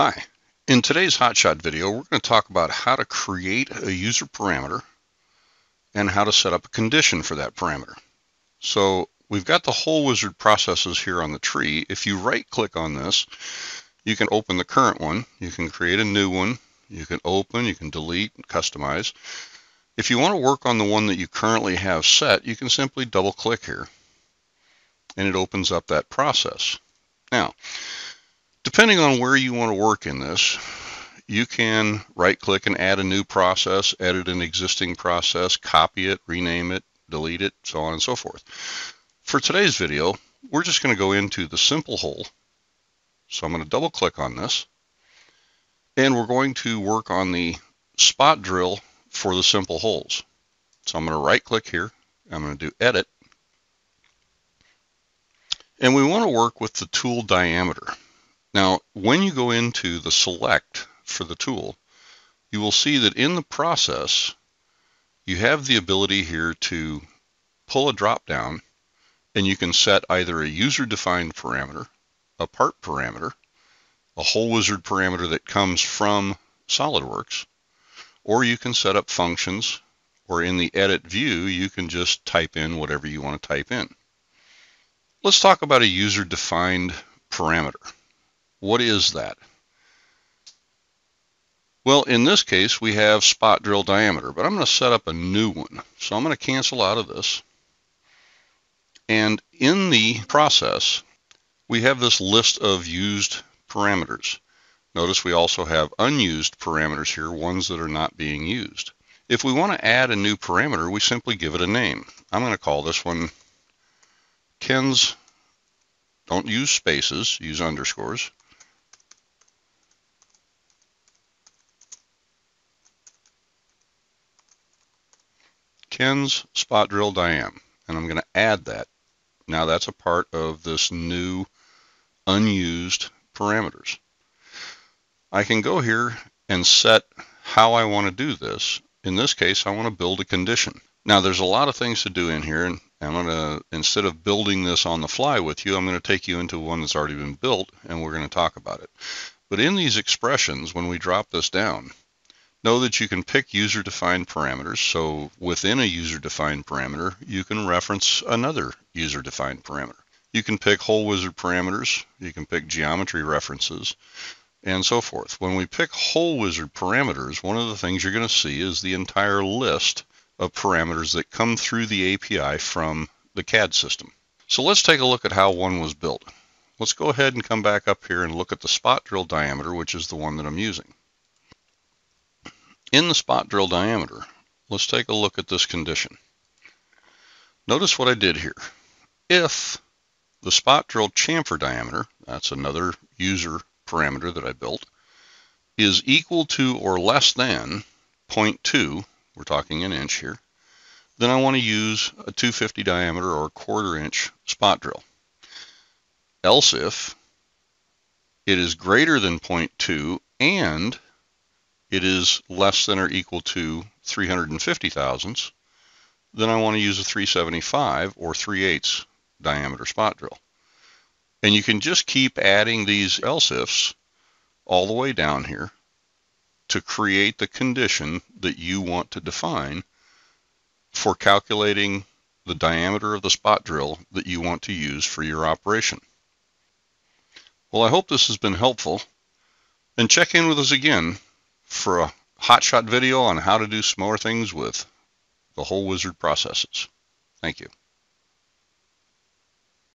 Hi, in today's Hotshot video, we're going to talk about how to create a user parameter and how to set up a condition for that parameter. So we've got the hole wizard processes here on the tree. If you right click on this, you can open the current one, you can create a new one, you can open, you can delete, and customize. If you want to work on the one that you currently have set, you can simply double click here and it opens up that process. Now, Depending on where you want to work in this, you can right click and add a new process, edit an existing process, copy it, rename it, delete it, so on and so forth. For today's video, we're just going to go into the simple hole. So I'm going to double click on this and we're going to work on the spot drill for the simple holes. So I'm going to right click here. I'm going to do edit. And we want to work with the tool diameter. When you go into the select for the tool, you will see that in the process, you have the ability here to pull a drop down and you can set either a user defined parameter, a part parameter, a hole wizard parameter that comes from SolidWorks, or you can set up functions or in the edit view, you can just type in whatever you want to type in. Let's talk about a user defined parameter. What is that? Well, in this case, we have spot drill diameter, but I'm going to set up a new one. So I'm going to cancel out of this. And in the process, we have this list of used parameters. Notice we also have unused parameters here, ones that are not being used. If we want to add a new parameter, we simply give it a name. I'm going to call this one Ken's, don't use spaces, use underscores. Ken's spot drill diam, and I'm going to add that. Now that's a part of this new unused parameters. I can go here and set how I want to do this. In this case, I want to build a condition. Now there's a lot of things to do in here, and I'm going to, instead of building this on the fly with you, I'm going to take you into one that's already been built, and we're going to talk about it. But in these expressions, when we drop this down, Know that you can pick user-defined parameters. So within a user-defined parameter, you can reference another user-defined parameter. You can pick hole wizard parameters. You can pick geometry references and so forth. When we pick hole wizard parameters, one of the things you're going to see is the entire list of parameters that come through the API from the CAD system. So let's take a look at how one was built. Let's go ahead and come back up here and look at the spot drill diameter, which is the one that I'm using. In the spot drill diameter, let's take a look at this condition. Notice what I did here. If the spot drill chamfer diameter, that's another user parameter that I built, is equal to or less than 0.2, we're talking an inch here, then I want to use a 250 diameter or quarter inch spot drill. Else if it is greater than 0.2 and it is less than or equal to 350 thousandths, then I want to use a 375 or 3 eighths diameter spot drill. And you can just keep adding these else ifs all the way down here to create the condition that you want to define for calculating the diameter of the spot drill that you want to use for your operation. Well, I hope this has been helpful. And check in with us again for a hotshot video on how to do some more things with the hole wizard processes. Thank you.